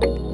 Thank you.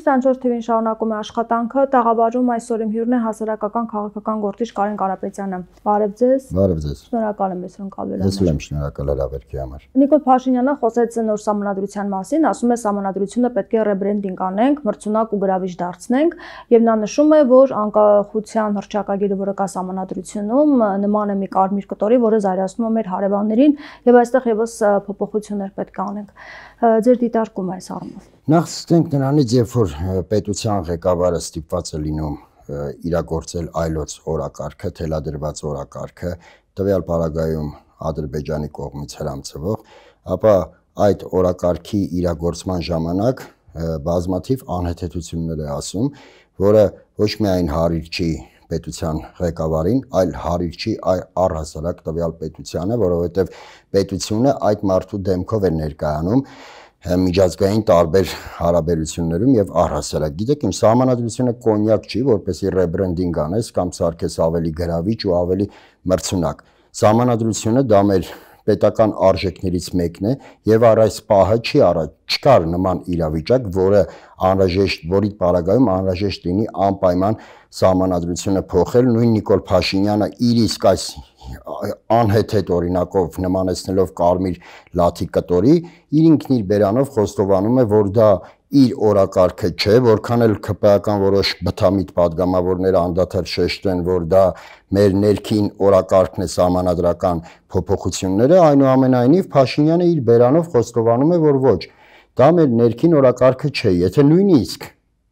24 TV-ին շարունակում է աշխատանքը։ Տաղավարում այսօր իմ հյուրն է հասարակական քաղաքական գործիչ Կարեն Կարապետյանը։ Բարև ձեզ։ Բարև ձեզ։ Շնորհակալ եմ այսօր կալվել Ես եմ շնորհակալ հրավերքի համար։ Նիկոլ Փաշինյանը խոսեց նոր համանadrության մասին, ասում է համանadrությունը պետք է ռեբրենդինգ անենք, մրցունակ ու գրավիչ դարձնենք, եւ նա նշում է, որ անկախության հռչակագիրը, որը կա համանadrությունում, նման է մի կարմիր կտորի, որը զարգացնում է մեր հարևաններին եւ այստեղ եւս փոփոխություններ պետք է անենք ձեր դիտարկումը այս առումով։ Նախ սկսենք նրանից, երբ որ պետության ղեկավարը ստիպված է լինում իրագործել այլոց օրակարգը, թելադրված օրակարգը, տվյալ պարագայում Ադրբեջանի կողմից հрамցվող, ապա այդ օրակարգի իրագործման ժամանակ բազմաթիվ անհեթեթություններ է ասում, որը ոչ միայն հարիր չի պետության ղեկավարին, այլ հարիր չի առհասարակ տվյալ պետությանը, որովհետև պետությունը այդ մարդու դեմքով է ներկայանում միջազգային տարբեր հարաբերություններում եւ առհասարակ գիտեք ինչ սահմանադրությունը կոնյակ չի որպեսի ռեբրենդինգ անես կամ սարքես ավելի գրավիչ ու ավելի մրցունակ սահմանադրությունը դա մեր պետական արժեքներից մեկն է եւ առ այս պահը չի առաջ չկար նման իրավիճակ, որը անհրաժեշտ, որի պարագայում անհրաժեշտ լինի անպայման սահմանադրությունը փոխել, նույն Նիկոլ Փաշինյանը իր իսկ այս անհեթեթ օրինակով նմանեցնելով կարմիր լաթի կտորի, իր ինքն իր բերանով խոստովանում է, որ դա իր օրակարգը չէ, որքան էլ քպեական որոշ բթամիտ падգամավորներ անդադար շեշտեն, որ դա մեր ներքին օրակարգն է համանadrական փոփոխությունները, այնուամենայնիվ Փաշինյանը իր բերանով խոստովանում է, որ ոչ, դա մեր ներքին օրակարգը չէ, եթե նույնիսկ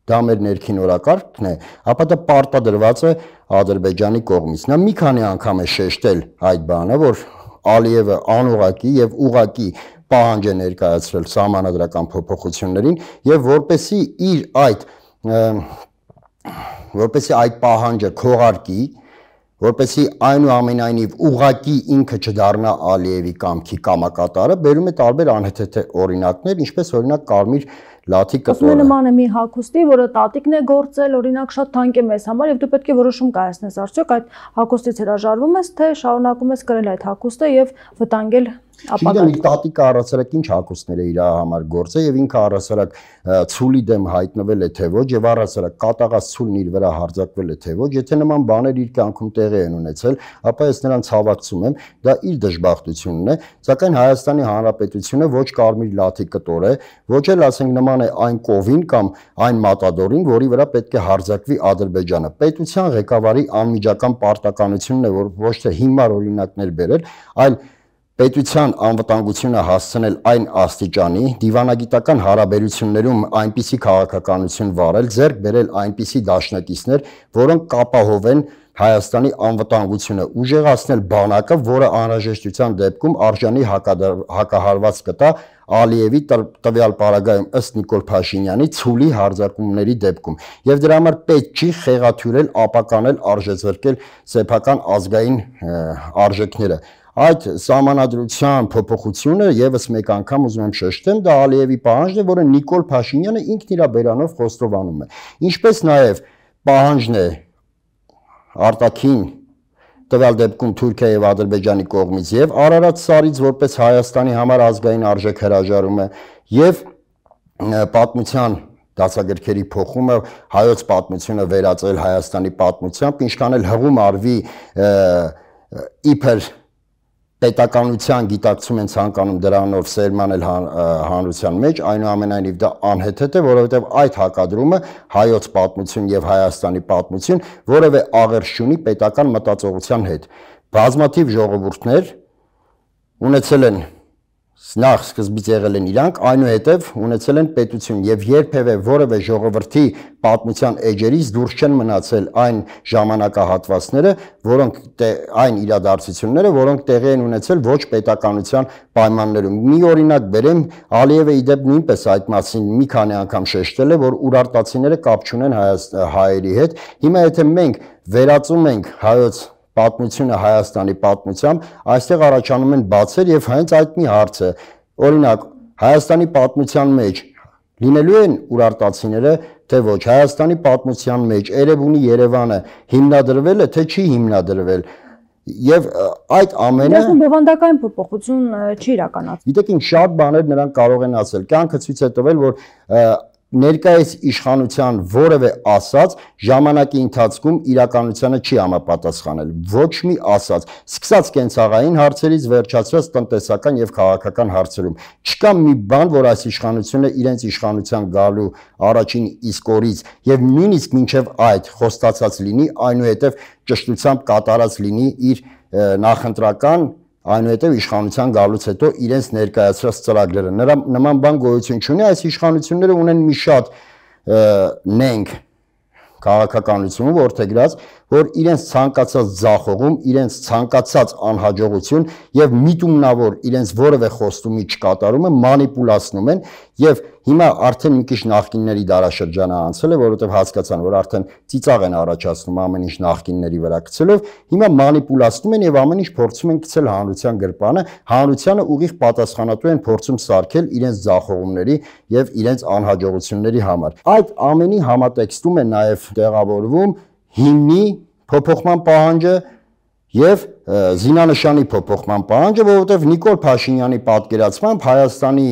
դա մեր ներքին օրակարգն է, ապա դա պարտադրված է Ադրբեջանի կողմից։ Նա մի քանի անգամ է շեշտել այդ բանը, որ Ալիևը անուղակի եւ ուղակի պահանջ է ներկայացրել սահմանադրական փոփոխություններին եւ որպեսի իր այդ որպեսի այդ պահանջը քողարկի որպեսի այնուամենայնիվ ուղակի ինքը չդառնա Ալիևի կամքի կամակատարը, բերում է տարբեր անհեթեթե օրինակներ, ինչպես օրինակ Կարմիր լաթի կտորը։ է նման է մի հակոստի, որը տատիկն է գործել, օրինակ շատ թանկ է մեզ համար եւ դու պետք է որոշում կայացնես արդյոք այդ հակոստից հրաժարվում ես թե շարունակում ես կրել այդ հակոստը եւ վտանգել ապագան։ Իր տատիկը առասարակ ինչ հակոստներ է իր համար գործել եւ ինքը առասարակ ցուլի դեմ հայտնվել է թե ոչ եւ առասարակ կատաղած ցուլն իր վրա հարձակվել է թե ոչ, եթե նման բաներ իր կյանքում տեղի են ունեցել, ապա ես նրան ցավակցում եմ, դա իր դժբախտությունն է, սակայն Հայաստանի Հանրապետությունը ոչ կարմիր լաթի կտոր է, ոչ էլ ասենք նման է այն կովին կամ այն մատադորին, որի վրա պետք է հարձակվի Ադրբեջանը։ Պետության ղեկավարի անմիջական պարտականությունն է, որ ոչ թե հիմար օրինակներ բերել, այլ պետության անվտանգությունը հասցնել այն աստիճանի, դիվանագիտական հարաբերություններում այնպիսի քաղաքականություն վարել, ձեռք բերել այնպիսի դաշնակիցներ, որոնք կապահովեն Հայաստանի անվտանգությունը, ուժեղացնել բանակը, որը անհրաժեշտության դեպքում արժանի հակահարված կտա Ալիևի տվյալ պարագայում ըստ Նիկոլ Փաշինյանի ցուլի հարձակումների դեպքում։ Եվ դրա համար պետք չի խեղաթյուրել, ապականել, արժեզրկել սեփական ազգային արժեքները այդ սահմանադրության փոփոխությունը եւս մեկ անգամ ուզում եմ շեշտեմ, դա Ալիևի պահանջն է, որը Նիկոլ Փաշինյանը ինքն իր բերանով խոստովանում է։ Ինչպես նաեւ պահանջն է արտաքին տվյալ դեպքում Թուրքիա եւ Ադրբեջանի կողմից եւ Արարատ սարից որպես Հայաստանի համար ազգային արժեք հրաժարումը եւ պատմության դասագրքերի փոխումը հայոց պատմությունը վերածել Հայաստանի պատմությամբ, ինչքան էլ հղում արվի իբր պետականության գիտակցում են ցանկանում դրանով սերմանել հանրության մեջ, այնուամենայնիվ դա անհեթեթ է, որովհետև այդ հակադրումը հայոց պատմություն եւ Հայաստանի պատմություն որևէ աղերս չունի պետական մտածողության հետ։ Բազմաթիվ ժողովուրդներ ունեցել են նախ սկզբից եղել են իրանք, այնուհետև ունեցել են պետություն եւ երբևէ որևէ ժողովրդի պատմության էջերից դուրս չեն մնացել այն ժամանակահատվածները, որոնք այն իրադարձությունները, որոնք տեղի են ունեցել ոչ պետականության պայմաններում։ Մի օրինակ բերեմ, Ալիևը իդեպ նույնպես այդ մասին մի քանի անգամ շեշտել է, որ ուրարտացիները կապ չունեն հայերի հետ։ Հիմա եթե մենք վերածում ենք հայոց պատմությունը Հայաստանի պատմությամբ, այստեղ առաջանում են բացեր եւ հենց այդ մի հարց է։ Օրինակ, Հայաստանի պատմության մեջ լինելու են ուրարտացիները, թե ոչ։ Հայաստանի պատմության մեջ Էրեբունի Երևանը հիմնադրվել է, թե չի հիմնադրվել։ Եվ այդ ամենը Դες բովանդակային փոփոխություն չի իրականացել։ Գիտեք ինչ շատ բաներ նրանք կարող են ասել։ Կյանքը ցույց է տվել, որ ներկայիս իշխանության որևէ ասած ժամանակի ընթացքում իրականությանը չի համապատասխանել ոչ մի ասած սկսած կենցաղային հարցերից վերջացրած տնտեսական եւ քաղաքական հարցերում չկա մի բան որ այս իշխանությունը իրենց իշխանության գալու առաջին իսկ օրից եւ նույնիսկ մինչեւ այդ խոստացած լինի այնուհետեւ ճշտությամբ կատարած լինի իր նախընտրական այնուհետև իշխանության գալուց հետո իրենց ներկայացրած ծրագրերը նրա նման բան գոյություն չունի այս իշխանությունները ունեն մի շատ նենք քաղաքականություն որթեգրած որ իրենց ցանկացած ձախողում, իրենց ցանկացած անհաջողություն եւ միտումնավոր իրենց որևէ խոստումի չկատարումը մանիպուլացնում են եւ հիմա արդեն մի քիչ նախկինների դարաշրջանը անցել է, որովհետեւ հասկացան, որ արդեն ծիծաղ են առաջացնում ամեն ինչ նախկինների վրա գցելով, հիմա մանիպուլացնում են եւ ամեն ինչ փորձում են գցել հանրության գրպանը, հանրությանը ուղիղ պատասխանատու են փորձում սարքել իրենց ձախողումների եւ իրենց անհաջողությունների համար։ Այդ ամենի համատեքստում է նաեւ տեղավորվում հիմնի փոփոխման պահանջը եւ զինանշանի փոփոխման պահանջը, որովհետեւ Նիկոլ Փաշինյանի պատկերացմամբ Հայաստանի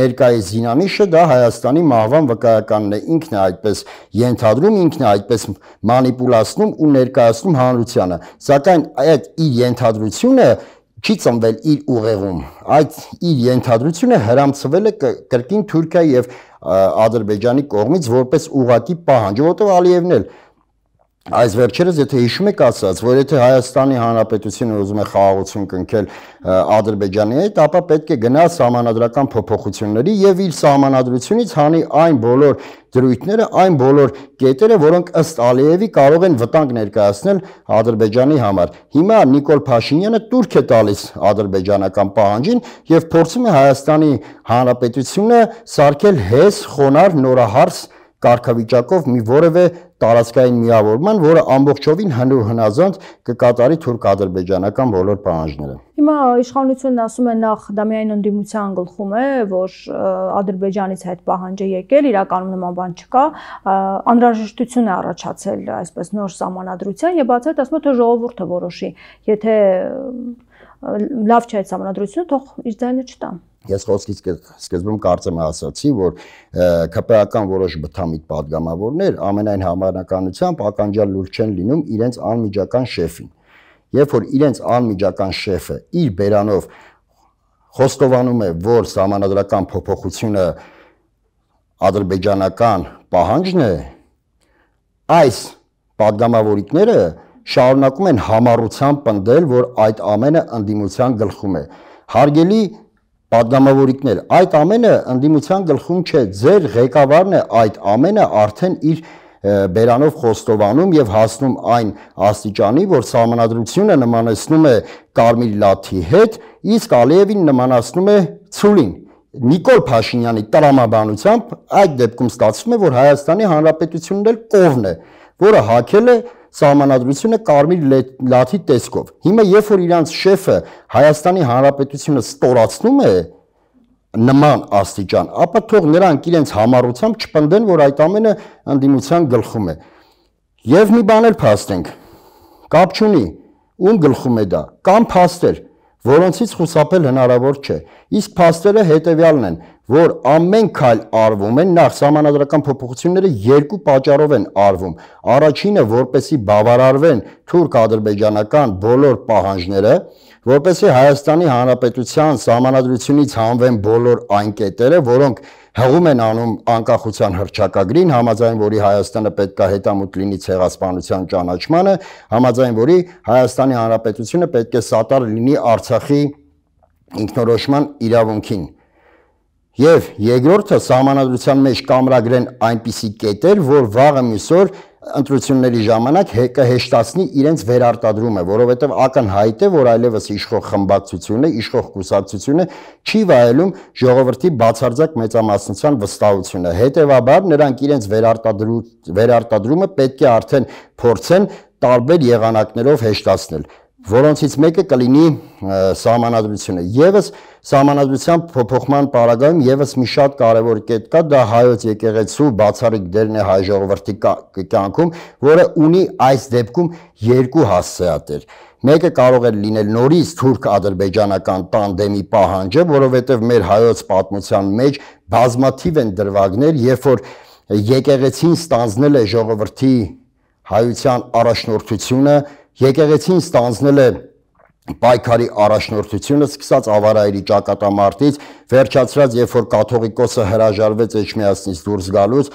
ներկայիս զինանիշը դա Հայաստանի մահվան վկայականն է, ինքն է այդպես ենթադրում, ինքն է այդպես մանիպուլացնում ու ներկայացնում հանրությանը։ Սակայն այդ իր ենթադրությունը չի ծնվել իր ուղեղում։ Այդ իր ենթադրությունը հрамցվել է կրկին Թուրքիա եւ Ադրբեջանի կողմից որպես ուղակի պահանջ, որովհետեւ Ալիևն էլ Այս վերջերս, եթե հիշում եք ասած, որ եթե Հայաստանի Հանրապետությունը ուզում է խաղաղություն կնքել Ադրբեջանի հետ, ապա պետք է գնա համանadrական փոփոխությունների եւ իր համանadrությունից հանի այն բոլոր դրույթները, այն բոլոր կետերը, որոնք ըստ Ալիևի կարող են վտանգ ներկայացնել Ադրբեջանի համար։ Հիմա Նիկոլ Փաշինյանը турք է տալիս ադրբեջանական պահանջին եւ փորձում է Հայաստանի Հանրապետությունը սարքել հես խոնար նորահարս կարգավիճակով մի որևէ տարածքային միավորման, որը ամբողջովին հնու հնազանդ կկատարի թուրք-ադրբեջանական բոլոր պահանջները։ Հիմա իշխանությունն ասում է նախ դա միայն ընդդիմության գլխում է, որ Ադրբեջանից այդ պահանջը եկել, իրականում նման բան չկա, անհրաժեշտություն է առաջացել այսպես նոր համանadrության եւ բացի այդ ասում է թե ժողովուրդը որոշի, եթե լավ չէ այդ համանadrությունը, թող իր ձայնը չտա։ Ես խոսքի սկզբում կարծեմ ասացի, որ ԿՊԱ-ական որոշ բթամիտ падգամավորներ ամենայն համանականությամբ ականջալ լուր չեն լինում իրենց անմիջական շեֆին։ Երբ որ իրենց անմիջական շեֆը իր բերանով խոստովանում է, որ համանդրական փոփոխությունը ադրբեջանական պահանջն է, այս падգամավորիկները շարունակում են համառությամբ պնդել, որ այդ ամենը ընդդիմության գլխում է։ Հարգելի պատգամավորիկներ։ Այդ ամենը ընդդիմության գլխում չէ, ձեր ղեկավարն է այդ ամենը արդեն իր բերանով խոստովանում եւ հասնում այն աստիճանի, որ համանadrությունը նմանեցնում է Կարմիր լաթի հետ, իսկ Ալիևին նմանացնում է ցուլին։ Նիկոլ Փաշինյանի տրամաբանությամբ այդ դեպքում ստացվում է, որ Հայաստանի Հանրապետությունն էլ կողմն է, որը հակել է սահմանադրությունը կարմիր լաթի տեսքով։ Հիմա երբ որ իրանց շեֆը Հայաստանի Հանրապետությունը ստորացնում է նման աստիճան, ապա թող նրանք իրենց համառությամբ չպնդեն, որ այդ ամենը ընդդիմության գլխում է։ Եվ մի բան էլ փաստենք։ Կապ չունի ում գլխում է դա, կամ փաստեր, որոնցից խուսափել հնարավոր չէ։ Իսկ փաստերը հետևյալն են, որ ամեն քայլ արվում են նախ համանadrական փոփոխությունները երկու պատճառով են արվում։ Առաջինը, որպեսի բավարարվեն թուրք-ադրբեջանական բոլոր պահանջները, որպեսի Հայաստանի Հանրապետության համանadrությունից հանվեն բոլոր այն կետերը, որոնք հղում են անում անկախության հրճակագրին, համաձայն որի Հայաստանը պետք է հետամուտ լինի ցեղասպանության ճանաչմանը, համաձայն որի Հայաստանի Հանրապետությունը պետք է սատար լինի Արցախի ինքնորոշման իրավունքին Եվ երկրորդը սահմանադրության մեջ կամրագրեն այնպիսի կետեր, որ վաղը մյուսօր ընտրությունների ժամանակ կհեշտացնի իրենց վերարտադրումը, որովհետև ակնհայտ է, որ այլևս իշխող խմբակցությունը, իշխող կուսակցությունը չի վայելում ժողովրդի բացարձակ մեծամասնության վստահությունը։ Հետևաբար նրանք իրենց վերարտադրումը պետք է արդեն փորձեն տարբեր եղանակներով հեշտացնել։ որոնցից մեկը կլինի սահմանադրությունը։ Եվս սահմանադրության փոփոխման պարագայում եւս մի շատ կարևոր կետ կա, դա հայոց եկեղեցու բացառիկ դերն է հայ ժողովրդի կյանքում, որը ունի այս դեպքում երկու հասցեատեր։ Մեկը կարող է լինել նորից թուրք-ադրբեջանական տանդեմի պահանջը, որովհետև մեր հայոց պատմության մեջ բազմաթիվ են դրվագներ, երբ որ եկեղեցին ստանձնել է ժողովրդի հայության առաջնորդությունը, եկեղեցին ստանձնել է պայքարի առաջնորդությունը սկսած ավարայրի ճակատամարտից վերջացրած երբ որ կաթողիկոսը հրաժարվեց էջմիածնից դուրս գալուց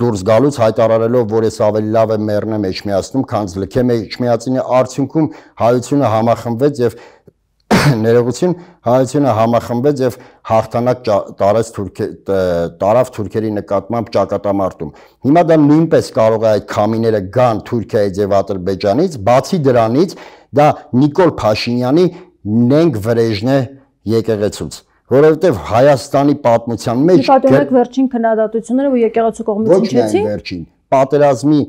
դուրս գալուց հայտարարելով որ ես ավելի լավ եմ մեռնեմ էջմիածնում քան լքեմ էջմիածինի արդյունքում հայությունը համախմբվեց եւ ներողություն հայությունը համախմբվեց եւ հաղթանակ տարեց թուրք տարավ թուրքերի նկատմամբ ճակատամարտում հիմա դա նույնպես կարող է այդ քամիները գան Թուրքիայից եւ Ադրբեջանից բացի դրանից դա Նիկոլ Փաշինյանի նենք վրեժն է եկեղեցուց որովհետև Հայաստանի պատմության մեջ եք վերջին քննադատությունները, որ եկեղեցու կողմից ինչեցին։ Ոչ միայն վերջին, պատերազմի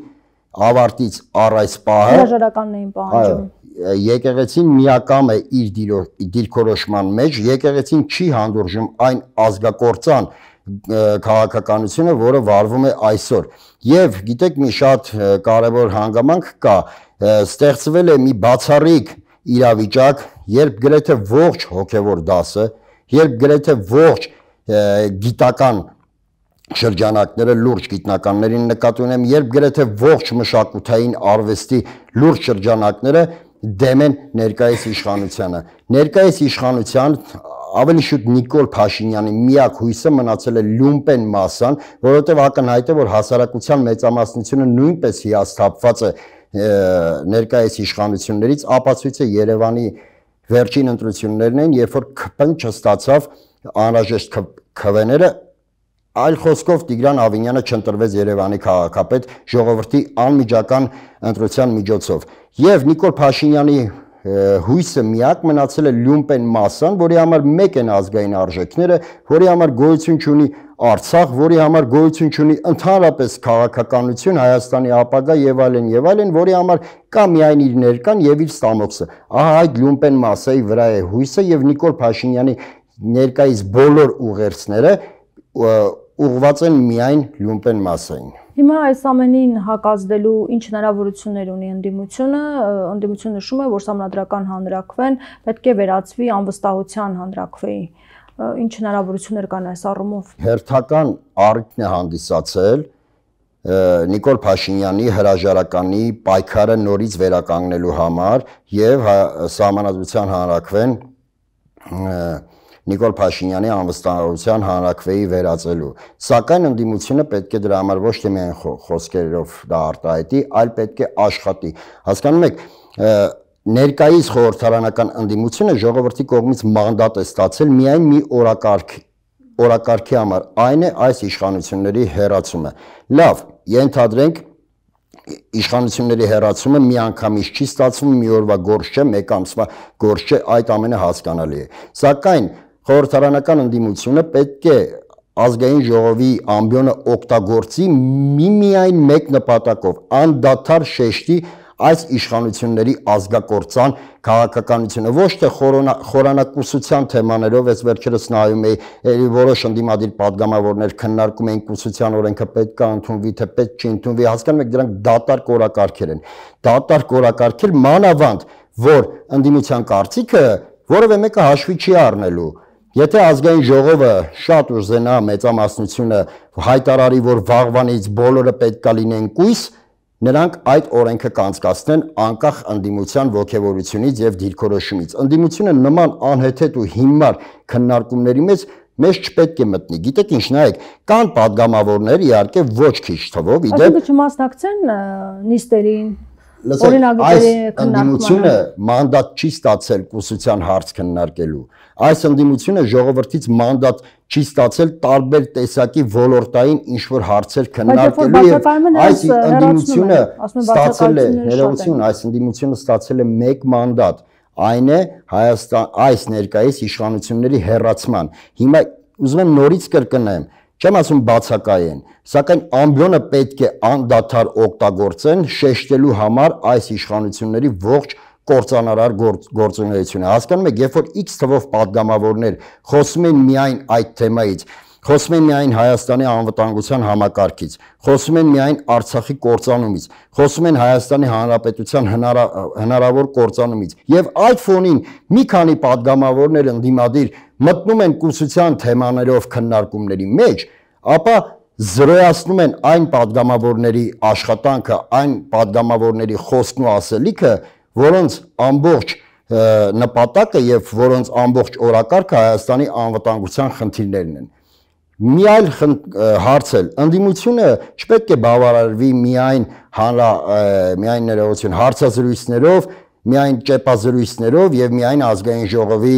ավարտից առ այս պահը հրաժարականն էին պահանջում։ Եկեղեցին միակամ է իր դիրքորոշման մեջ, եկեղեցին չի հանդուրժում այն ազգակործան քաղաքականությունը, որը վարվում է այսօր։ Եվ գիտեք մի շատ կարևոր հանգամանք կա, ստեղծվել է մի բացառիկ իրավիճակ, երբ գրեթե ողջ հոգևոր դասը, երբ գրեթե ողջ գիտական շրջանակները լուրջ գիտնականներին նկատի ունեմ, երբ գրեթե ողջ մշակութային արվեստի լուրջ շրջանակները դեմ են ներկայիս իշխանությանը։ Ներկայիս իշխանության ավելի շուտ Նիկոլ Փաշինյանի միակ հույսը մնացել է լումպեն մասան, որովհետև ակնհայտ է, որ հասարակության մեծամասնությունը նույնպես հիասթափված է ներկայիս իշխանություններից ապացույցը Երևանի վերջին ընտրություններն են, երբ որ ԿՊ-ն չստացավ անհրաժեշտ քվեները Այլ խոսքով Տիգրան Ավինյանը չընտրվեց Երևանի քաղաքապետ ժողովրդի անմիջական ընտրության միջոցով։ Եվ Նիկոլ Փաշինյանի հույսը միակ մնացել է լյումպեն մասան, որի համար մեկ են ազգային արժեքները, որի համար գոյություն ունի Արցախ, որի համար գոյություն ունի ընդհանրապես քաղաքականություն Հայաստանի ապագա եւ այլն եւ այլն, որի համար կա միայն իր ներկան եւ իր ստամոքսը։ Ահա այդ լյումպեն մասայի վրա է հույսը եւ Նիկոլ Փաշինյանի ներկայիս բոլոր ուղերձները ուղված են միայն լյումպեն մասային։ Հիմա այս ամենին հակազդելու ինչ հնարավորություններ ունի ընդդիմությունը, ընդդիմությունը նշում է, որ համանդրական հանրակրվեն պետք է վերածվի անվստահության հանրակրվեի ինչ հնարավորություններ կան այս առումով։ Հերթական առիթն է հանդիսացել Նիկոլ Փաշինյանի հրաժարականի պայքարը նորից վերականգնելու համար եւ սահմանադրության հանրակրվեն Նիկոլ Փաշինյանի անվստահության հանրակրվեի վերածելու։ Սակայն ընդդիմությունը պետք է դրա համար ոչ թե միայն խոսքերով դա արտահայտի, այլ պետք է աշխատի։ Հասկանում եք, ներկայիս խորհրդարանական ընդդիմությունը ժողովրդի կողմից մանդատ է ստացել միայն մի օրակարգ օրակարգի համար այն է այս իշխանությունների հերացումը լավ ենթադրենք իշխանությունների հերացումը մի անգամից չի ստացվում մի օրվա գործ չէ մեկ ամսվա գործ չէ այդ ամենը հասկանալի է սակայն խորհրդարանական ընդդիմությունը պետք է ազգային ժողովի ամբիոնը օգտագործի միմիայն մեկ նպատակով՝ անդադար շեշտի այս իշխանությունների ազգակործան քաղաքականությունը ոչ թե խորոնա, խորանակուսության թեմաներով ես վերջերս նայում էի որոշ ընդդիմադիր падգամավորներ քննարկում էին կուսության օրենքը պետք է ընդունվի թե պետք չի ընդունվի հասկանում եք դրանք դատարկ օրակարգեր են դատարկ օրակարգեր մանավանդ որ ընդդիմության կարծիքը որևէ մեկը հաշվի չի առնելու Եթե ազգային ժողովը շատ ուժենա մեծամասնությունը հայտարարի, որ վաղվանից բոլորը պետքա լինեն կույս, նրանք այդ օրենքը կանցկացնեն անկախ ընդդիմության ողջևորությունից եւ դիրքորոշումից։ Ընդդիմությունը նման անհեթեթ ու հիմար քննարկումների մեջ մեզ չպետք է մտնի։ Գիտեք ինչ, նայեք, կան падգամավորներ, իհարկե ոչ քիչ թվով, իդեպ։ Այդ չմասնակցեն նիստերին, օրինակ այս ընդդիմությունը մանդատ չի ստացել կուսության հարց քննարկելու։ Այս ընդդիմությունը ժողովրդից մանդատ չի ստացել տարբեր տեսակի ոլորտային ինչ որ հարցեր քննարկելու եւ այս ընդդիմությունը ստացել է ներողություն, այս ընդդիմությունը ստացել է 1 մանդատ այն է Հայաստան այս ներկայիս իշխանությունների հերացման։ Հիմա ուզում եմ նորից կրկնեմ, չեմ ասում բացակայեն, սակայն ամբիոնը պետք է անդադար օգտագործեն շեշտելու համար այս իշխանությունների ողջ կորցանարար գործ, գործունեություն է։ Հասկանում եք, երբ որ X թվով падգամավորներ խոսում են միայն այդ թեմայից, խոսում են միայն Հայաստանի անվտանգության համակարգից, խոսում են միայն Արցախի կորցանումից, խոսում են Հայաստանի Հանրապետության հնարա, հնարավոր կորցանումից եւ այդ ֆոնին մի քանի падգամավորներ ընդդիմադիր մտնում են կուսության թեմաներով քննարկումների մեջ, ապա զրոյացնում են այն падգամավորների աշխատանքը, այն падգամավորների խոսքն ու ասելիքը, որոնց ամբողջ նպատակը եւ որոնց ամբողջ օրակարգը Հայաստանի անվտանգության խնդիրներն են։ Մի այլ հարց էլ ընդդիմությունը չպետք է բավարարվի միայն հանրա միայն ներողություն հարցազրույցներով, միայն ճեպազրույցներով եւ միայն ազգային ժողովի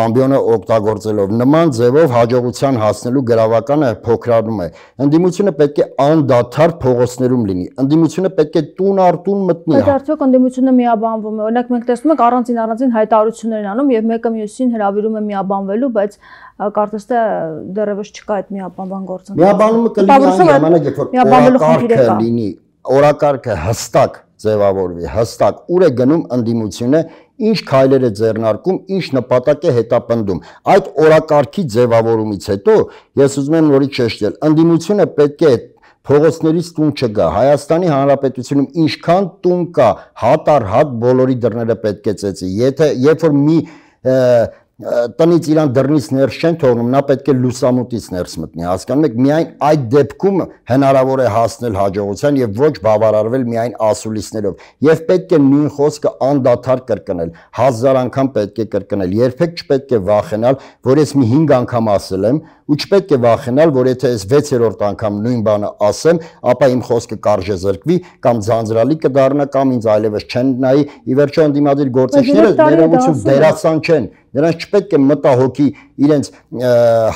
ամբիոնը օգտագործելով նման ձևով հաջողության հասնելու գրավականը փոքրանում է ընդդիմությունը պետք է անդադար փողոցներում լինի ընդդիմությունը պետք է տուն առ տուն մտնի Բայց արդյոք ընդդիմությունը միաբանվում է օրինակ մենք տեսնում ենք առանձին առանձին հայտարարություններ են անում եւ մեկը մյուսին հրավիրում է միաբանվելու բայց կարծես թե դեռևս չկա այդ միաբանման գործընթացը Միաբանումը կլինի այն ժամանակ երբ որ օրակարգը լինի օրակարգը հստակ ձևավորվի հստակ ուր է գնում ընդդիմությունը ինչ քայլեր է ձեռնարկում, ինչ նպատակ է հետապնդում։ Այդ օրակարգի ձևավորումից հետո ես ուզում եմ նորից շեշտել, ընդդիմությունը պետք է փողոցներից տուն չգա։ Հայաստանի Հանրապետությունում ինչքան տուն կա, հատ առ հատ բոլորի դռները պետք է ծեծի։ Եթե երբ որ մի տնից իրան դռնից ներս չեն թողնում, նա պետք է լուսամուտից ներս մտնի։ Հասկանում եք, միայն այդ դեպքում հնարավոր է հասնել հաջողության եւ ոչ բավարարվել միայն ասուլիսներով։ Եվ պետք է նույն խոսքը անդադար կրկնել, հազար անգամ պետք է կրկնել։ Երբեք չպետք է վախենալ, որ ես մի 5 անգամ ասել եմ ու չպետք է վախենալ, որ եթե ես 6-րդ անգամ նույն բանը ասեմ, ապա իմ խոսքը կարժե զրկվի կամ ձանձրալի կդառնա կամ ինձ այլևս չեն նայի։ Ի վերջո ընդդիմադիր գործիչները ներողություն դերասան չեն Նրանց չպետք է մտահոգի իրենց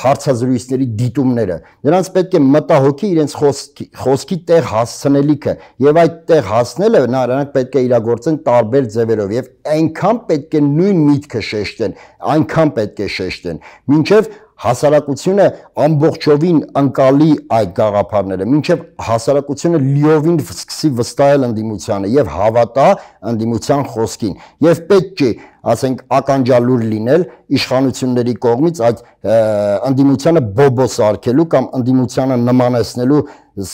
հարցազրույցների դիտումները։ Նրանց պետք է մտահոգի իրենց խոսքի, խոսքի տեղ հասցնելիքը եւ այդ տեղ հասնելը նրանք պետք է իրագործեն տարբեր ձևերով եւ այնքան պետք է նույն միտքը շեշտեն, այնքան պետք է շեշտեն, ինչեւ հասարակությունը ամբողջովին անկալի այդ գաղափարները, մինչև հասարակությունը լիովին սկսի վստահել ընդդիմությանը եւ հավատա ընդդիմության խոսքին։ Եվ պետք չի, ասենք, ականջալուր լինել իշխանությունների կողմից այդ ընդդիմությանը բոբոս արկելու կամ ընդդիմությանը նմանեցնելու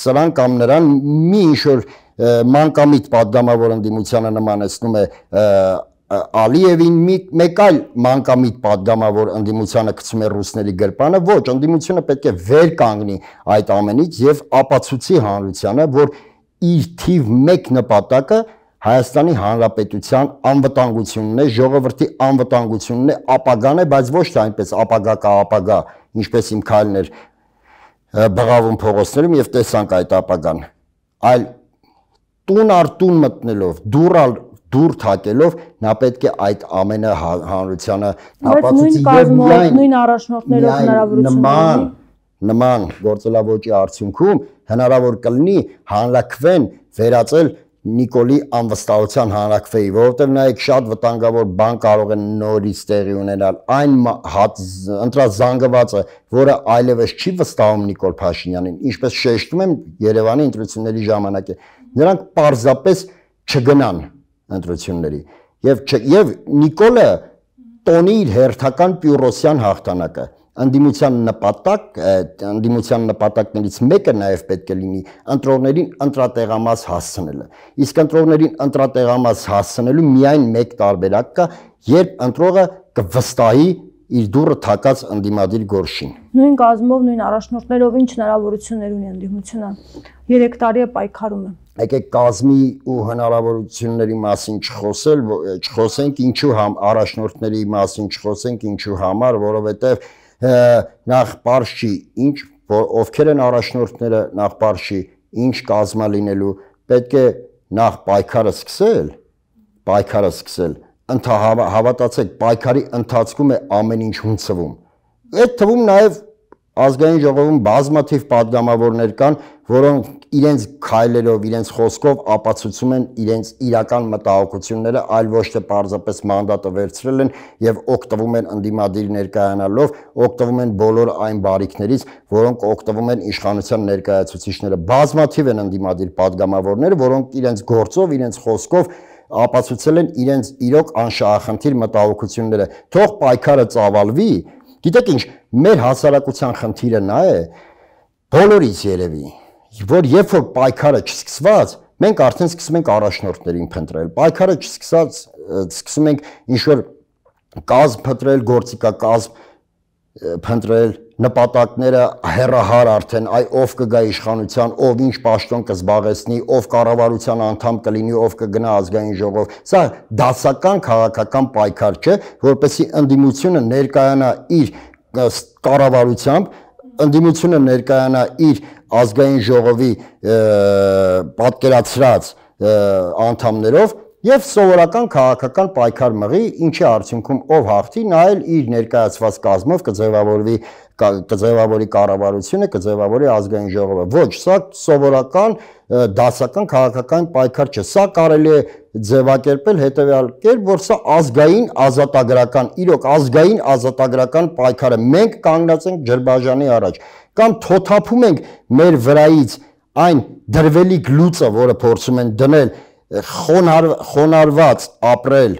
սրան կամ նրան մի ինչ որ մանկամիտ պատգամավոր ընդդիմությանը նմանեցնում է Ալիևին մի մեկ այլ մանկամիտ падգամա որ ընդդիմությունը գցում է ռուսների գրպանը ոչ ընդդիմությունը պետք է վեր կանգնի այդ ամենից եւ ապացուցի հանրությանը որ իր թիվ 1 նպատակը Հայաստանի Հանրապետության անվտանգությունն է, ժողովրդի անվտանգությունն է, ապագան է, բայց ոչ թե այնպես ապագա կա ապագա, ինչպես իմ քայլն էր բղավում փողոցներում եւ տեսանք այդ ապագան, այլ տուն առ տուն մտնելով, դուռ առ դուր թակելով նա պետք է այդ ամենը հա, հանրությանը ապացուցի եւ միայն նույն առաջնորդներով հնարավորություն նման նման գործելավոճի արդյունքում հնարավոր կլինի հանրակվեն վերածել Նիկոլի անվստահության հանրակրվեի, որովհետև նայեք շատ վտանգավոր բան կարող է նորից տեղի ունենալ։ Այն ընտրած զանգվածը, որը այլևս չի վստահում Նիկոլ Փաշինյանին, ինչպես շեշտում եմ Երևանի ընտրությունների ժամանակ նրանք պարզապես չգնան ընտրությունների եւ եւ Նիկոլը տոնի իր հերթական պյուրոսյան հաղթանակը անդիմության նպատակ անդիմության նպատակներից մեկը նաև պետք է լինի ընտրողներին ընտրատեղամաս հասցնելը իսկ ընտրողներին ընտրատեղամաս հասցնելու միայն մեկ տարբերակ կա երբ ընտրողը կվստահի իր դուրը թակած ընդդիմադիր գործին։ Նույն կազմով, նույն առաջնորդներով ինչ հնարավորություններ ունի ընդդիմությունը։ 3 տարի է պայքարում է եկեք կազմի ու հնարավորությունների մասին չխոսել, չխոսենք ինչու համ առաջնորդների մասին չխոսենք ինչու համար, որովհետև նախ པարզ չի ինչ ովքեր են առաջնորդները, նախ པարզ չի ինչ կազմա լինելու, պետք է նախ պայքարը սկսել, պայքարը սկսել, ընթա հավատացեք, պայքարի ընթացքում է ամեն ինչ հունցվում։ Այդ թվում նաև ազգային ժողովում բազմաթիվ падգամավորներ կան, որոնք իրենց քայլերով, իրենց խոսքով ապացուցում են իրենց իրական մտահոգությունները, այլ ոչ թե պարզապես մանդատը վերցրել են եւ օգտվում են ընդդիմադիր ներկայանալով, օգտվում են բոլոր այն բարիկներից, որոնք օգտվում են իշխանության ներկայացուցիչները։ Բազմաթիվ են ընդդիմադիր падգամավորները, որոնք իրենց գործով, իրենց խոսքով ապացուցել են իրենց իրոք անշահախնդիր մտահոգությունները։ Թող պայքարը ծավալվի։ Գիտեք ինչ, մեր հասարակության խնդիրը նա է, բոլորից երևի, որ երբ որ պայքարը չսկսված, մենք արդեն սկսում ենք առաջնորդներին փնտրել։ Պայքարը չսկսած, սկսում ենք ինչ որ կազմ փնտրել, գործիքա կազմ փնտրել նպատակները հերահար արդեն այ ով կգա իշխանության, ով ինչ պաշտոն կզբաղեցնի, ով կառավարության անդամ կլինի, ով կգնա ազգային ժողով։ Սա դասական քաղաքական պայքար չէ, որպեսի ընդդիմությունը ներկայանա իր կառավարությամբ, ընդդիմությունը ներկայանա իր ազգային ժողովի պատկերացրած անդամներով եւ սովորական քաղաքական պայքար մղի, ինչի արդյունքում ով հաղթի, նա էլ իր ներկայացված կազմով կձևավորվի կձևավորի կառավարությունը, կձևավորի ազգային ժողովը։ Ոչ, սա սովորական դասական քաղաքական պայքար չէ։ Սա կարելի է ձևակերպել հետեւյալ կերպ, որ սա ազգային ազատագրական, իրոք ազգային ազատագրական պայքար է։ Մենք կանգնած ենք ջրբաժանի առաջ կամ թոթափում ենք մեր վրայից այն դրվելիք լուծը, որը փորձում են դնել խոնար խոնարված ապրել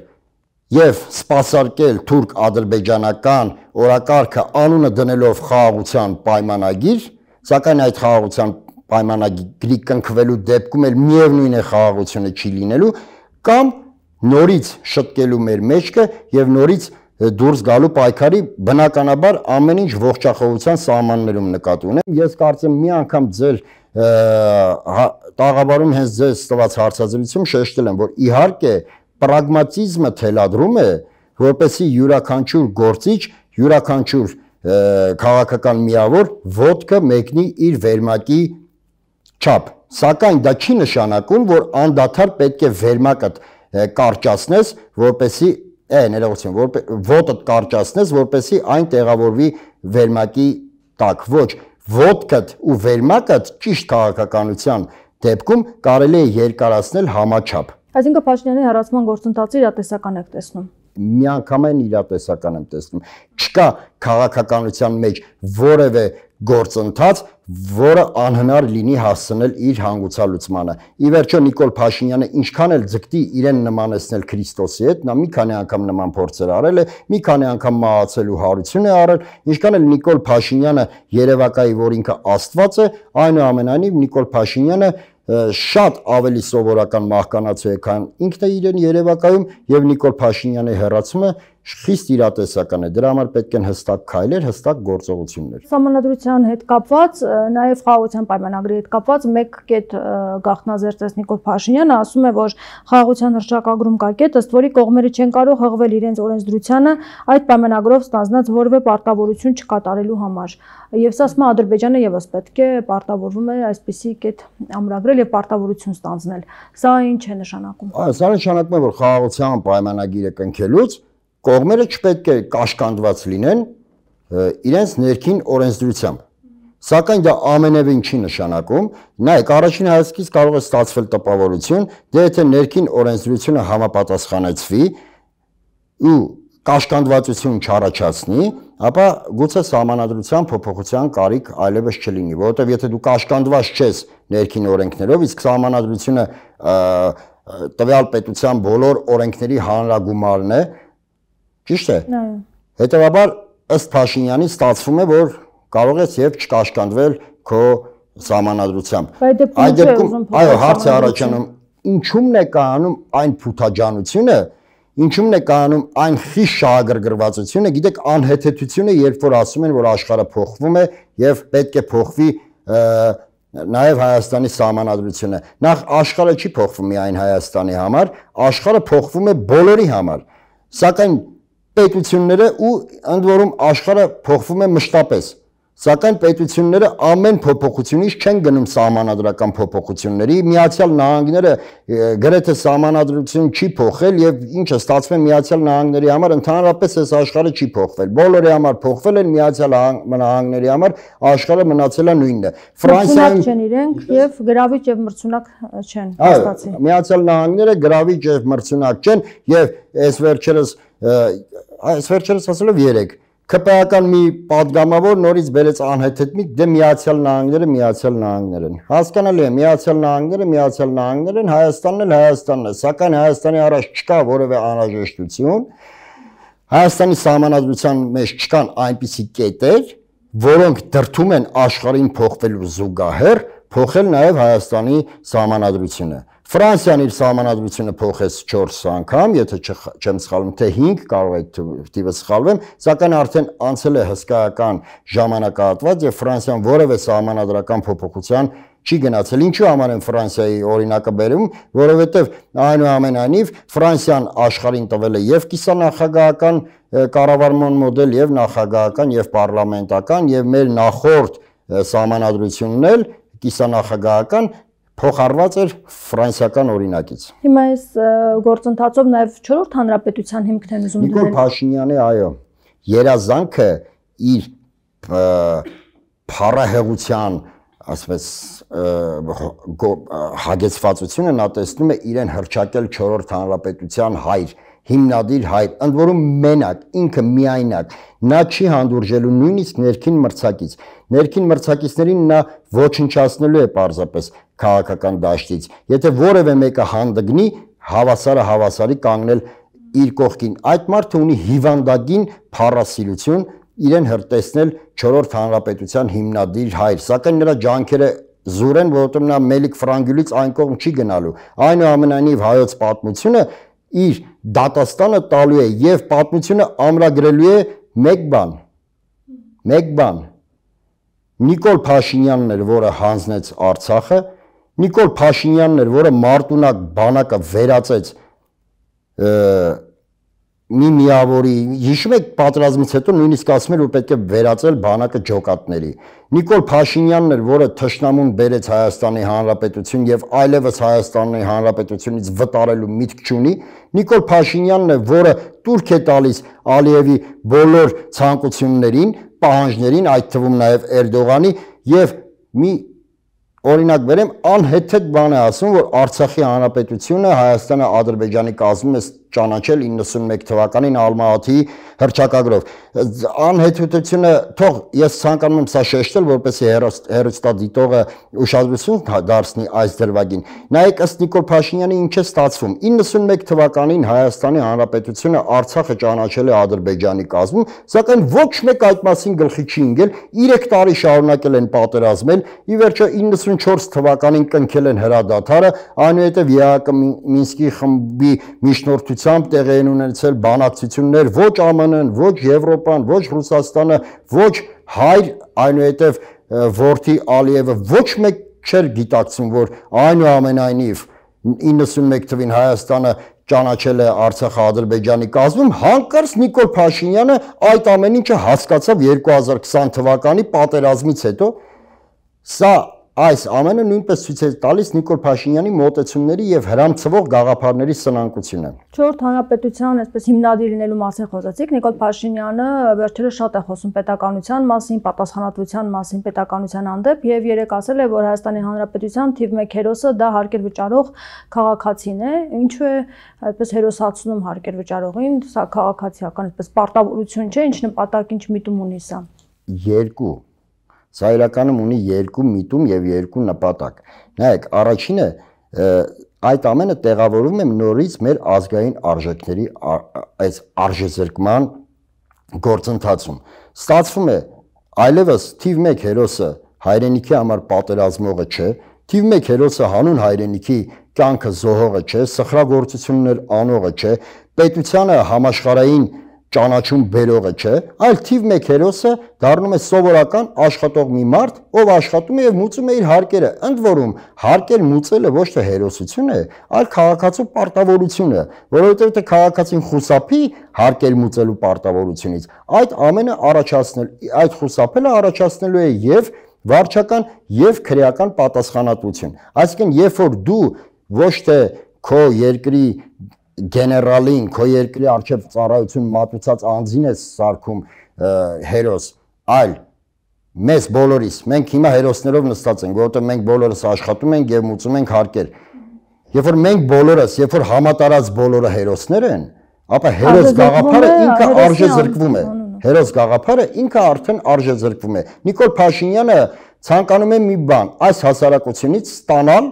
եւ սпасարկել թուրք-ադրբեջանական օրակարգը անունը դնելով խաղաղության պայմանագիր, սակայն այդ խաղաղության պայմանագրի կնքվելու դեպքում էլ միևնույն է խաղաղությունը չի լինելու կամ նորից շտկելու մեր մեջքը եւ նորից դուրս գալու պայքարի բնականաբար ամեն ինչ ողջախոհության սահմաններում նկատի ունեմ։ Ես կարծեմ մի անգամ ձեր հա- տաղավարում հենց ձեզ տված հարցազրույցում շեշտել եմ, որ իհարկե պրագմատիզմը թելադրում է, որպեսի յուրաքանչյուր գործիչ, յուրաքանչյուր քաղաքական միավոր ոդկը մեկնի իր վերմակի չափ։ Սակայն դա չի նշանակում, որ անդադար պետք է վերմակը կարճացնես, որպեսի է ներողություն, որ ոդը կարճացնես, որպեսի այն տեղավորվի վերմակի տակ։ Ոչ, ոդկդ ու վերմակդ ճիշտ քաղաքականության դեպքում կարելի է երկարացնել համաչափ։ Այսինքն Փաշինյանի հառացման գործընթացը իրատեսական եք տեսնում միանգամայն իրատեսական եմ տեսնում։ Չկա քաղաքականության մեջ որևէ գործընթաց, որը անհնար լինի հասցնել իր հանգուցալուծմանը։ Ի վերջո Նիկոլ Փաշինյանը ինչքան էլ ձգտի իրեն նմանեցնել Քրիստոսի հետ, նա մի քանի անգամ նման փորձեր արել է, մի քանի անգամ մահացելու հարություն է արել, ինչքան էլ Նիկոլ Փաշինյանը երևակայի, որ ինքը Աստված է, այնուամենայնիվ Նիկոլ Փաշինյանը շատ ավելի սովորական մահկանացու է, քան ինքն է իրեն Երևակայում եւ Նիկոլ Փաշինյանի հերացումը խիստ իրատեսական է։ Դրա համար պետք են հստակ քայլեր, հստակ գործողություններ։ Սահմանադրության հետ կապված, նաև խաղաղության պայմանագրի հետ կապված մեկ կետ գաղտնազերծես Նիկոլ Փաշինյանը ասում է, որ խաղաղության հրճակագրում կա կետ, ըստ որի կողմերը չեն կարող հղվել իրենց օրենսդրությանը այդ պայմանագրով ստանձնած որևէ պարտավորություն չկատարելու համար։ Եվ սա ասում է Ադրբեջանը եւս պետք է պարտավորվում է այսպիսի կետ ամրագրել եւ պարտավորություն ստանձնել։ Սա ինչ է նշանակում։ սա նշանակում է, որ խաղաղության պայմանագիրը կնքելուց կողմերը չպետք է կաշկանդված լինեն իրենց ներքին օրենսդրությամբ։ Սակայն դա ամենևին չի նշանակում, նայեք, առաջին հայացքից կարող է ստացվել տպավորություն, դե եթե ներքին օրենսդրությունը համապատասխանեցվի ու կաշկանդվածություն չառաջացնի, ապա գուցե սահմանադրության փոփոխության կարիք այլևս չլինի, որովհետև եթե դու կաշկանդված չես ներքին օրենքներով, իսկ սահմանադրությունը տվյալ պետության բոլոր օրենքների հանրագումարն է, Ճիշտ է։ Այո։ Հետևաբար ըստ Փաշինյանի ստացվում է, որ կարող ես եւ չկաշկանդվել քո սահմանադրությամբ։ Այդ դեպքում այո, հարց է առաջանում, ինչու՞մն է կանում այն փութաջանությունը, ինչու՞մն է կանում այն խիստ շահագրգռվածությունը, գիտեք, անհեթեթությունը, երբ որ ասում են, որ աշխարհը փոխվում է եւ պետք է փոխվի նաև Հայաստանի սահմանադրությունը։ Նախ աշխարհը չի փոխվում միայն Հայաստանի համար, աշխարհը փոխվում է բոլորի համար։ Սակայն պետությունները ու ընդ որում աշխարհը փոխվում է մշտապես Սակայն պետությունները ամեն փոփոխությունից չեն գնում սահմանադրական փոփոխությունների։ Միացյալ Նահանգները գրեթե սահմանադրություն չի փոխել եւ ինչը ստացվում է Միացյալ Նահանգների համար ընդհանրապես այս աշխարհը չի փոխվել։ Բոլորի համար փոխվել են Միացյալ Նահանգների համար աշխարհը մնացել է նույնն է։ Ֆրանսիայում չեն իրենք եւ գրավիչ եւ մրցունակ չեն հաստատի։ Միացյալ Նահանգները գրավիչ եւ մրցունակ չեն եւ այս վերջերս այս վերջերս ասելով 3 ԿՊԱ-ական մի падգամավոր նորից բերեց անհեթեթմիկ դե միացյալ նահանգները միացյալ նահանգներ են։ Հասկանալի է, միացյալ նահանգները միացյալ նահանգներ են, Հայաստանն էլ Հայաստանն է, սակայն Հայաստանի առաջ չկա որևէ անհրաժեշտություն։ Հայաստանի համանadrության մեջ չկան այնպիսի կետեր, որոնք դրթում են աշխարհին փոխվելու զուգահեռ, փոխել նաև Հայաստանի համանadrությունը։ Ֆրանսիան իր սահմանադրությունը փոխեց 4 անգամ, եթե չեմ սխալվում, թե 5, կարող է թիվը սխալվեմ, սակայն արդեն անցել է հսկայական ժամանակահատված եւ Ֆրանսիան որևէ սահմանադրական փոփոխության չի գնացել։ Ինչու համար են Ֆրանսիայի օրինակը բերում, որովհետև այնուամենայնիվ Ֆրանսիան աշխարհին տվել է եւ կիսանախագահական կառավարման մոդել եւ նախագահական եւ պարլամենտական եւ մեր նախորդ սահմանադրությունն էլ կիսանախագահական փոխարված էր ֆրանսիական օրինակից։ Հիմա այս գործընթացով նաև 4-րդ հանրապետության հիմքն են ուզում դնել։ Նիկոլ Փաշինյանի, այո, երազանքը իր փառահեղության, ասես հագեցվածությունը նա տեսնում է իրեն հրճակել 4-րդ հանրապետության հայր հիմնադիր հայր, ընդ որում մենակ, ինքը միայնակ, նա չի հանդուրժելու նույնիսկ ներքին մրցակից։ Ներքին մրցակիցներին նա ոչնչացնելու է պարզապես քաղաքական դաշտից։ Եթե որևէ մեկը հանդգնի, հավասարը հավասարի կանգնել իր կողքին։ Այդ մարդը ունի հիվանդագին փառասիրություն իրեն հրտեսնել 4-րդ հանրապետության հիմնադիր հայր, սակայն նրա ջանքերը զուր են, որովհետև նա Մելիք Ֆրանգյուլից այն կողմ չի գնալու։ Այնուամենայնիվ հայոց պատմությունը իր դատաստանը տալու է եւ պատմությունը ամրագրելու է մեկ բան մեկ բան Նիկոլ Փաշինյանն էր, որը հանձնեց Արցախը, Նիկոլ Փաշինյանն էր, որը Մարտունակ բանակը վերացեց մի միավորի, հիշում եք պատրազմից հետո նույնիսկ ասում էր որ պետք է վերածել բանակը ջոկատների։ Նիկոլ Փաշինյանն էր, որը թշնամուն բերեց Հայաստանի Հանրապետություն եւ այլևս Հայաստանի Հանրապետությունից վտարելու միտք չունի։ Նիկոլ Փաշինյանն է, որը турք է տալիս Ալիևի բոլոր ցանկություններին, պահանջներին, այդ թվում նաեւ Էրդողանի եւ մի օրինակ վերեմ անհեթեթ բան է ասում, որ Արցախի Հանրապետությունը Հայաստանը Ադրբեջանի կազմում է ճանաչել 91 թվականին Ալմաաթի հրճակագրով։ Անհեթեթությունը թող ես ցանկանում եմ սա շեշտել, որպեսզի հերոստատիտողը ուշադրություն դարձնի այս դրվագին։ Նայեք ըստ Նիկոլ Փաշինյանի ինչ է ստացվում։ 91 թվականին Հայաստանի Հանրապետությունը Արցախը ճանաչել է Ադրբեջանի կազմում, սակայն ոչ մեկ այդ մասին գլխի չի ընկել։ 3 տարի շարունակել են պատերազմել, ի վերջո 94 թվականին կնքել են հրադադարը, այնուհետև ԵԱԿ Մինսկի խմբի միջնորդությամբ ուղղությամբ տեղի են ունեցել բանակցություններ ոչ ԱՄՆ-ն, ոչ Եվրոպան, ոչ Ռուսաստանը, ոչ հայր, այնուհետև Որթի Ալիևը ոչ մեկ չէր գիտակցում, որ այնուամենայնիվ 91 թվին Հայաստանը ճանաչել է Արցախը Ադրբեջանի կազմում, հանկարծ Նիկոլ Փաշինյանը այդ ամեն ինչը հասկացավ 2020 թվականի պատերազմից հետո։ Սա Այս ամենը նույնպես ցույց է տալիս Նիկոլ Փաշինյանի մոտեցումների եւ հрамցվող գաղափարների սնանկությունը։ Չորրորդ հանրապետության այսպես հիմնադիր լինելու մասին խոսացիք, Նիկոլ Փաշինյանը վերջերս շատ է խոսում պետականության մասին, պատասխանատվության մասին պետականության հանդեպ եւ երեք ասել է, որ Հայաստանի Հանրապետության թիվ 1 հերոսը դա հարկեր վճարող քաղաքացին է, ինչու է այսպես հերոսացնում հարկեր վճարողին, սա քաղաքացիական այսպես պարտավորություն չէ, ինչ նպատակ, ինչ միտում ունի սա։ 2 Սա իրականում ունի երկու միտում եւ երկու նպատակ։ Նայեք, առաջինը այդ ամենը տեղավորում եմ նորից մեր ազգային արժեքների այս արժեզրկման գործընթացում։ Ստացվում է այլևս թիվ 1 հերոսը հայրենիքի համար պատերազմողը չէ, թիվ 1 հերոսը հանուն հայրենիքի կյանքը զոհողը չէ, սխրագործություններ անողը չէ, պետությանը համաշխարային ճանաչում բերողը չէ, այլ թիվ 1 հերոսը դառնում է սովորական աշխատող մի մարդ, ով աշխատում է եւ մուծում է իր հարկերը։ Ընդ որում, հարկեր մուծելը ոչ թե հերոսություն է, այլ քաղաքացու պարտավորություն է, որովհետեւ թե քաղաքացին խուսափի հարկեր մուծելու պարտավորությունից, այդ ամենը առաջացնել այդ խուսափելը առաջացնելու է եւ վարչական եւ քրեական պատասխանատվություն։ Այսինքն, երբ որ դու ոչ թե քո երկրի գեներալին, քո երկրի արչև ծառայություն մատուցած անձին է սարքում հերոս, այլ մեզ բոլորիս, մենք հիմա հերոսներով նստած ենք, որովհետև մենք բոլորս աշխատում ենք եւ մուծում ենք հարկեր։ Երբ որ մենք բոլորս, երբ որ համատարած բոլորը հերոսներ են, ապա հերոս գաղափարը ինքը արժե զրկվում է։ հերոս գաղափարը ինքը արդեն արժեզրկվում է։ Նիկոլ Փաշինյանը ցանկանում է մի բան, այս հասարակությունից ստանալ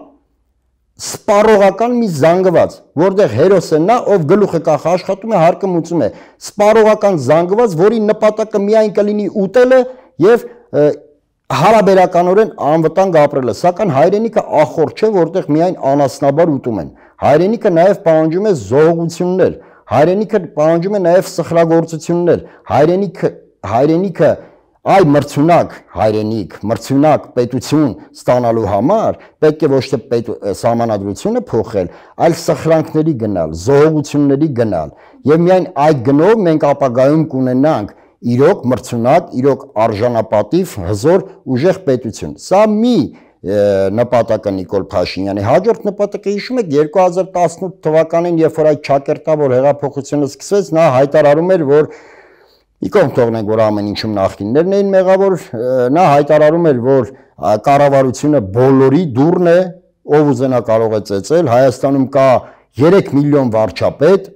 սպառողական մի զանգված, որտեղ հերոսը նա, ով գլուխը կախ աշխատում է, հարկը մուծում է։ Սպառողական զանգված, որի նպատակը միայն կլինի ուտելը եւ հարաբերականորեն անվտանգ ապրելը, սակայն հայրենիքը ախոր չէ, որտեղ միայն անասնաբար ուտում են։ Հայրենիքը նաև պահանջում է զողողություններ, հայրենիքը պահանջում է նաև սխրագործություններ, հայրենիքը հայրենիքը այ մրցունակ հայրենիք, մրցունակ պետություն ստանալու համար պետք է ոչ թե պետ սահմանադրությունը փոխել, այլ սխրանքների գնալ, զողողությունների գնալ։ Եվ միայն այդ գնով մենք ապագայում կունենանք իրոք մրցունակ, իրոք արժանապատիվ, հզոր, ուժեղ պետություն։ Սա մի նպատակը Նիկոլ Փաշինյանի հաջորդ նպատակը հիշում եք 2018 թվականին երբ որ այդ ճակերտավոր հեղափոխությունը սկսվեց նա հայտարարում էր որ Իքոն թողնենք որ ամեն ինչում նախիններն էին մեղավոր նա հայտարարում էր որ կառավարությունը բոլորի դուրն է ով ուզենա կարող է ծեծել Հայաստանում կա 3 միլիոն վարչապետ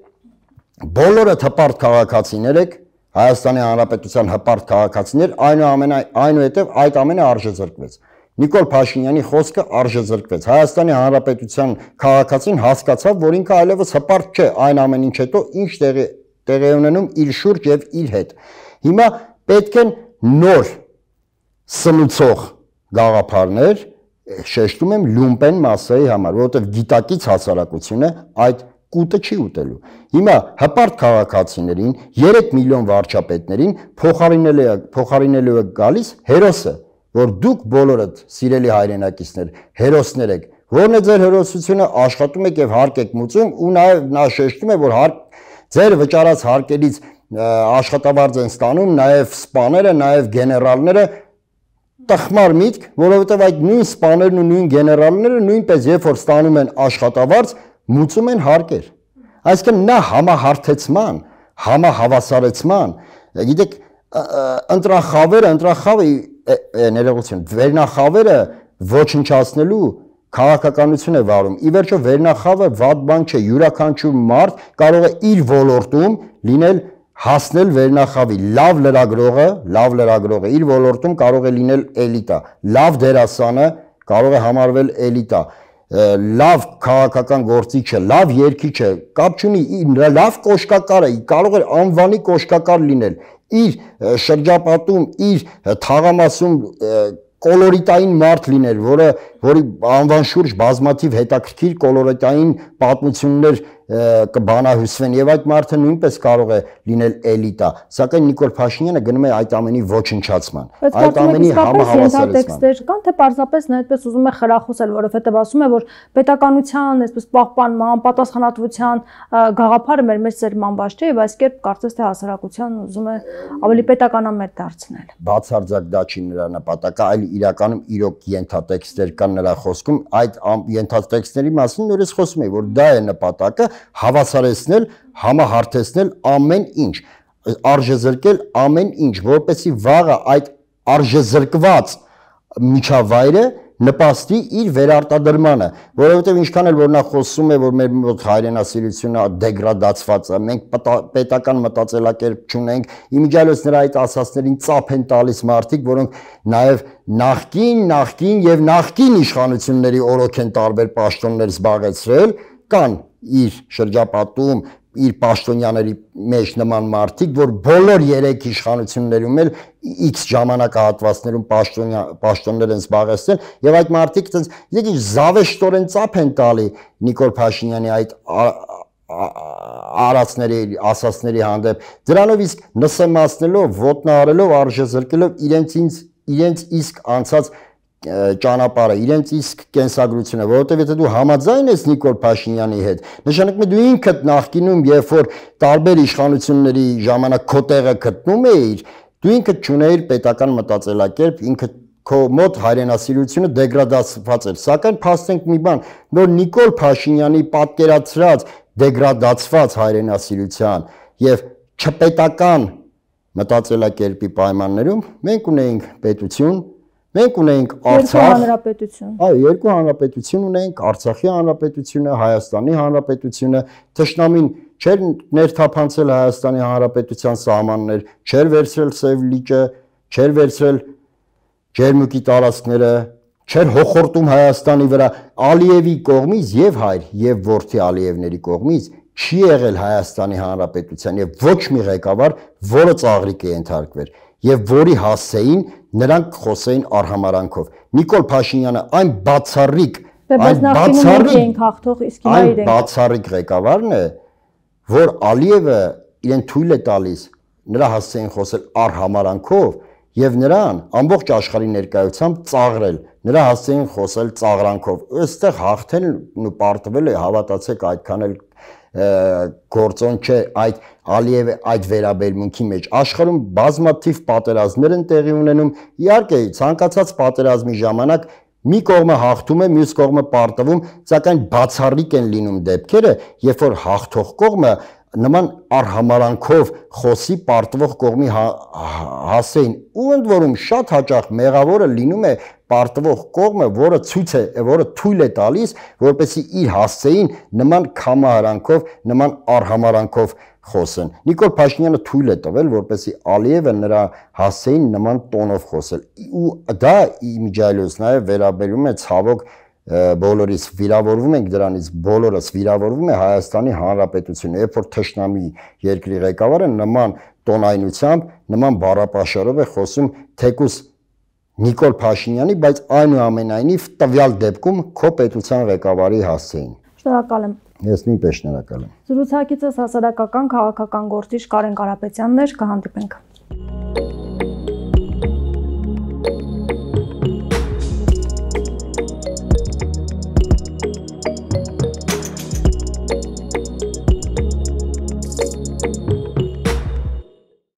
բոլորը թպարտ քաղաքացիներ եք Հայաստանի Հանրապետության հպարտ քաղաքացիներ, այնուամենայ այնուհետև այդ ամենը արժեզրկվեց։ Նիկոլ Փաշինյանի խոսքը արժեզրկվեց։ Հայաստանի Հանրապետության քաղաքացին հասկացավ, որ ինքը այլևս հպարտ չէ այն ամեն ինչ հետո, ինչ տեղի տեղի ունենում իր շուրջ եւ իր հետ։ Հիմա պետք են նոր սնուցող գաղափարներ, շեշտում եմ լումպեն մասայի համար, որովհետեւ գիտակից հասարակությունը այդ կուտը չի ուտելու։ Հիմա հպարտ քաղաքացիներին 3 միլիոն վարչապետներին փոխարինելու է փոխարինելու է գալիս հերոսը, որ դուք բոլորդ սիրելի հայրենակիցներ, հերոսներ եք։ Որն է ձեր հերոսությունը, աշխատում եք եւ հարկ եք մուծում ու նաեւ նա շեշտում է, որ հարկ ձեր վճարած հարկերից աշխատավարձ են ստանում նաեւ սպաները, նաեւ գեներալները տխմար միտք, որովհետև այդ նույն սպաներն ու նույն գեներալները նույնպես երբ որ ստանում են աշխատավարձ, մուծում են հարկեր։ Այսինքն նա համահարթեցման, համահավասարեցման, գիտեք, ընտրախավերը, ընտրախավը ներողություն, վերնախավերը ոչնչացնելու քաղաքականություն է վարում։ Ի վերջո վերնախավը վատ բան չէ, յուրաքանչյուր մարդ կարող է իր ոլորտում լինել հասնել վերնախավի լավ լրագրողը, լավ լրագրողը իր ոլորտում կարող է լինել էլիտա, լավ դերասանը կարող է համարվել էլիտա, լավ քաղաքական գործիչը, լավ երկիչը, կապ չունի, լավ կոշկակարը, կարող է անվանի կոշկակար լինել, իր շրջապատում, իր թաղամասում կոլորիտային մարդ լիներ, որը որի անվան շուրջ բազմաթիվ հետաքրքիր կոլորիտային պատմություններ կբանահյուսվեն եւ այդ մարդը նույնպես կարող է լինել էլիտա, սակայն Նիկոլ Փաշինյանը գնում է այդ ամենի ոչնչացման, այդ ամենի համահավասարեցման։ Կան թե պարզապես նա այդպես ուզում է խրախուսել, որովհետեւ ասում է, որ պետականության, այսպես պահպանման, պատասխանատվության գաղափարը մեր մեջ սերմանված չէ եւ այս կերպ կարծես թե հասարակության ուզում է ավելի պետականամետ դարձնել։ Բացարձակ դա չի նրա նպատակը, այլ իրականում իրոք ենթատեքստեր կան նրա խոսքում, այդ ենթատեքստերի մասին նորից խոսում է, որ դա է նպատակը, հավասարեցնել, համահարթեցնել ամեն ինչ, արժեզրկել ամեն ինչ, որպեսի վաղը այդ արժեզրկված միջավայրը նպաստի իր վերարտադրմանը, որովհետև ինչքան էլ որ նա խոսում է, որ մեր մոտ հայրենասիրությունը դեգրադացված է, մենք պետական մտածելակերպ չունենք, իմիջիալոց նրա այդ ասածներին ծափ են տալիս մարդիկ, որոնք նաև նախքին, նախքին եւ նախքին իշխանությունների օրոք են տարբեր պաշտոններ զբաղեցրել, կան իր շրջապատում իր պաշտոնյաների մեջ նման մարդիկ, որ բոլոր երեք իշխանություններում էլ X ժամանակահատվածներում պաշտոնյա պաշտոններ են զբաղեցնել եւ այդ մարդիկ այդպես իդեք զավեշտորեն ծափ են տալի Նիկոլ Փաշինյանի այդ արածների ասացների հանդեպ դրանով իսկ նսեմացնելով ոտնահարելով արժեզրկելով իրենց իրենց իսկ անցած ճանապարհը, իրենց իսկ կենսագրությունը, որովհետև եթե դու համաձայն ես Նիկոլ Փաշինյանի հետ, նշանակում է դու ինքդ նախկինում, երբ որ տարբեր իշխանությունների ժամանակ քո տեղը գտնում էիր, դու ինքդ ճունեիր պետական մտածելակերպ, ինքդ քո մոտ հայրենասիրությունը դեգրադացված էր։ Սակայն փաստենք մի բան, որ Նիկոլ Փաշինյանի պատկերացրած դեգրադացված հայրենասիրության եւ չպետական մտածելակերպի պայմաններում մենք ունեինք պետություն, Մենք ունենք Արցախ հանրապետություն։ Այո, երկու հանրապետություն ունենք, Արցախի հանրապետությունը, Հայաստանի հանրապետությունը, Թշնամին չէր ներթափանցել Հայաստանի հանրապետության սահմաններ, չէր վերցրել Սև լիճը, չէր վերցրել Ջերմուկի տարածքները, չէր հոխորտում Հայաստանի վրա Ալիևի կողմից եւ հայր եւ ворթի Ալիևների կողմից չի եղել Հայաստանի Հանրապետության եւ ոչ մի ղեկավար, որը ծաղրիկ է ենթարկվել եւ որի հասցեին նրանք խոսեին արհամարանքով։ Նիկոլ Փաշինյանը այն բացառիկ նախկինում մենք էինք հաղթող, իսկ հիմա իրենք։ Այն բացառիկ ղեկավարն է, որ Ալիևը իրեն թույլ է տալիս նրա հասցեին խոսել արհամարանքով եւ նրան ամբողջ աշխարհի ներկայությամբ ծաղրել նրա հասցեին խոսել ծաղրանքով ըստեղ հաղթել ու պարտվել է հավատացեք այդքան էլ գործոն չէ այդ Ալիևը այդ վերաբերմունքի մեջ աշխարհում բազմաթիվ պատերազմներ են տեղի ունենում իհարկե ցանկացած պատերազմի ժամանակ մի կողմը հաղթում է, մյուս կողմը պարտվում, սակայն բացառիկ են լինում դեպքերը, երբ որ հաղթող կողմը նման արհամարանքով խոսի պարտվող կողմի հա, հասեին ու ընդ որում շատ հաճախ մեղավորը լինում է պարտվող կողմը, որը ցույց է, որը թույլ է տալիս, որպեսի իր հասցեին նման կամահարանքով, նման արհամարանքով խոսեն։ Նիկոլ Փաշինյանը թույլ է տվել, որպեսի Ալիևը նրա հասցեին նման տոնով խոսել։ Ու դա իմիջայլոց նաև վերաբերում է ցավոք բոլորից վիրավորվում ենք դրանից բոլորս վիրավորվում է Հայաստանի Հանրապետությունը երբ որ թշնամի երկրի ղեկավարը նման տոնայնությամբ նման բառապաշարով է խոսում թեկուս Նիկոլ Փաշինյանի, բայց այնուամենայնիվ տվյալ դեպքում քո պետության ղեկավարի հասցեին։ Շնորհակալ եմ։ Ես նույնպես շնորհակալ եմ։ Զրուցակիցս հասարակական քաղաքական գործիչ Կարեն Կարապետյանն էր, կհանդիպենք։ Thank you